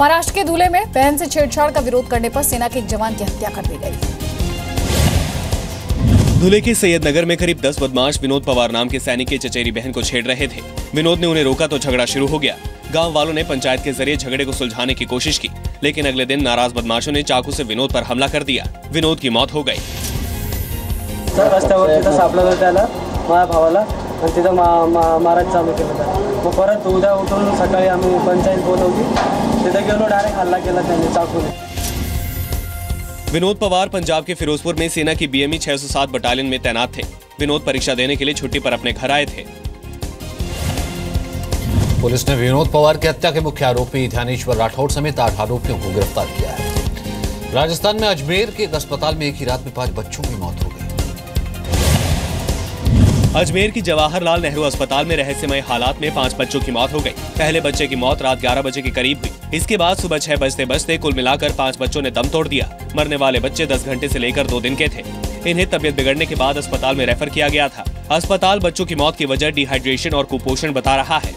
महाराष्ट्र के दूल्हे में बहन से छेड़छाड़ का विरोध करने पर सेना के एक जवान की हत्या कर दी गई। धुले के सैयद नगर में करीब 10 बदमाश विनोद पवार नाम के सैनिक की चचेरी बहन को छेड़ रहे थे। विनोद ने उन्हें रोका तो झगड़ा शुरू हो गया। गाँव वालों ने पंचायत के ज़रिए झगड़े को सुलझाने की कोशिश की लेकिन अगले दिन नाराज़ बदमाशों ने चाकू से विनोद पर हमला कर दिया। विनोद की मौत हो गई। रस्त्यावर भावाला? आणि तिथं मा मा मारायचं चालू केलं त्याला मग परत उद्या उठून सकाळी आम्ही पंचायत बोलवली तिथं गेलो डायरेक्ट हल्ला केला त्यांनी चाकूने विनोद पवार पंजाब के फिरोजपुर में सेना की बीएमई 607 बटालियन में तैनात थे। विनोद परीक्षा देने के लिए छुट्टी पर अपने घर आए थे। पुलिस ने विनोद पवार की हत्या के मुख्य आरोपी ध्यानेश्वर राठौड़ समेत आठ आरोपियों को गिरफ़्तार किया है। राजस्थान में अजमेर के एक अस्पताल में एक ही रात में पाँच बच्चों की मौत हो गई। अजमेर की जवाहरलाल नेहरू अस्पताल में रहस्यमय हालात में पाँच बच्चों की मौत हो गई। पहले बच्चे की मौत रात 11 बजे के करीब हुई। इसके बाद सुबह छह बजते बजते कुल मिलाकर पाँच बच्चों ने दम तोड़ दिया। मरने वाले बच्चे 10 घंटे ऐसी लेकर दो दिन के थे। इन्हें तबियत बिगड़ने के बाद अस्पताल में रेफर किया गया था। अस्पताल बच्चों की मौत की वजह डिहाइड्रेशन और कुपोषण बता रहा है।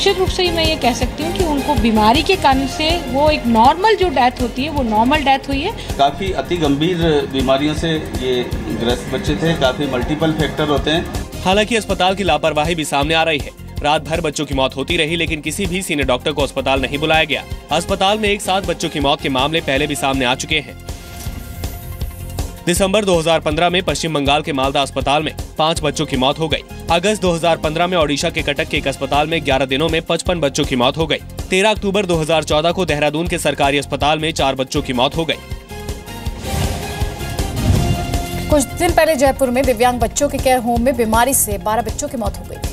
निश्चित रूप से मैं ये कह सकती हूँ कि उनको बीमारी के कारण से वो एक नॉर्मल जो डेथ होती है वो नॉर्मल डेथ हुई है। काफ़ी अति गंभीर बीमारियों से ये ग्रस्त बच्चे थे काफ़ी मल्टीपल फैक्टर होते हैं। हालाँकि अस्पताल की लापरवाही भी सामने आ रही है। रात भर बच्चों की मौत होती रही लेकिन किसी भी सीनियर डॉक्टर को अस्पताल नहीं बुलाया गया। अस्पताल में एक साथ बच्चों की मौत के मामले पहले भी सामने आ चुके हैं। दिसंबर 2015 में पश्चिम बंगाल के मालदा अस्पताल में पाँच बच्चों की मौत हो गई। अगस्त 2015 में ओडिशा के कटक के एक अस्पताल में 11 दिनों में 55 बच्चों की मौत हो गई। 13 अक्टूबर 2014 को देहरादून के सरकारी अस्पताल में चार बच्चों की मौत हो गई। कुछ दिन पहले जयपुर में दिव्यांग बच्चों के केयर होम में बीमारी से 12 बच्चों की मौत हो गई।